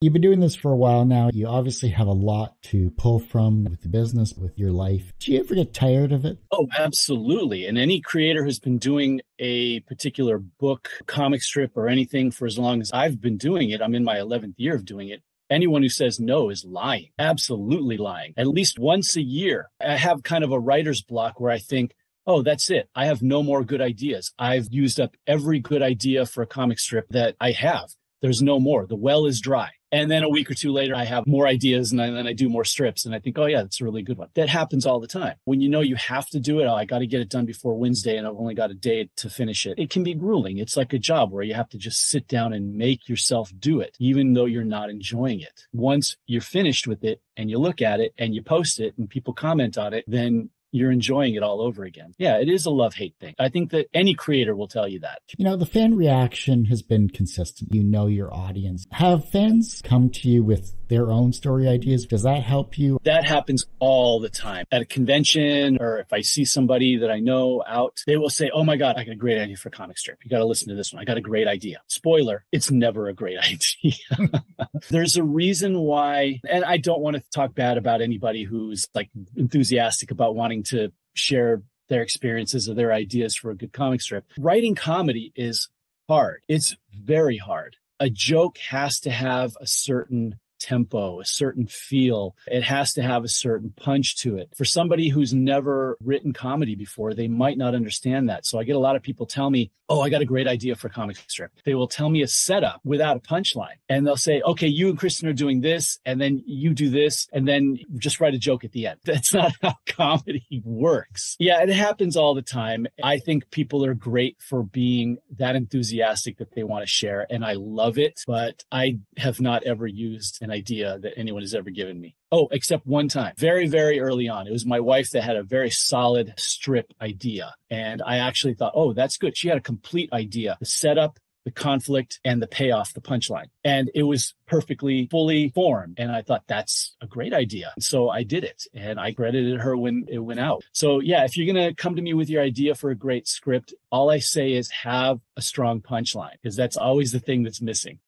You've been doing this for a while now. You obviously have a lot to pull from with the business, with your life. Do you ever get tired of it? Oh, absolutely. And any creator who's been doing a particular book, comic strip, or anything for as long as I've been doing it, I'm in my 11th year of doing it. Anyone who says no is lying, absolutely lying. At least once a year, I have kind of a writer's block where I think, oh, that's it. I have no more good ideas. I've used up every good idea for a comic strip that I have. There's no more. The well is dry. And then a week or two later, I have more ideas and then I do more strips. And I think, oh, yeah, that's a really good one. That happens all the time. When you know you have to do it, oh, I got to get it done before Wednesday and I've only got a day to finish it. It can be grueling. It's like a job where you have to just sit down and make yourself do it, even though you're not enjoying it. Once you're finished with it and you look at it and you post it and people comment on it, then you're enjoying it all over again. Yeah, it is a love hate thing. I think that any creator will tell you that. You know, the fan reaction has been consistent. You know your audience. Have fans come to you with their own story ideas? Does that help you? That happens all the time at a convention or if I see somebody that I know out, they will say, Oh my God, I got a great idea for a comic strip. You got to listen to this one. I got a great idea. Spoiler, it's never a great idea. There's a reason why, and I don't want to talk bad about anybody who's like enthusiastic about wanting to share their experiences or their ideas for a good comic strip. Writing comedy is hard. It's very hard. A joke has to have a certain tempo, a certain feel. It has to have a certain punch to it. For somebody who's never written comedy before, they might not understand that. So I get a lot of people tell me, Oh, I got a great idea for a comic strip. They will tell me a setup without a punchline. And they'll say, okay, you and Kristen are doing this, and then you do this, and then just write a joke at the end. That's not how comedy works. Yeah, it happens all the time. I think people are great for being that enthusiastic that they want to share, and I love it, but I have not ever used an idea that anyone has ever given me. Oh, except one time, very, very early on. It was my wife that had a very solid strip idea. And I actually thought, oh, that's good. She had a complete idea, the setup, the conflict and the payoff, the punchline. And it was perfectly fully formed. And I thought that's a great idea. So I did it and I credited her when it went out. So yeah, if you're going to come to me with your idea for a great script, all I say is have a strong punchline because that's always the thing that's missing.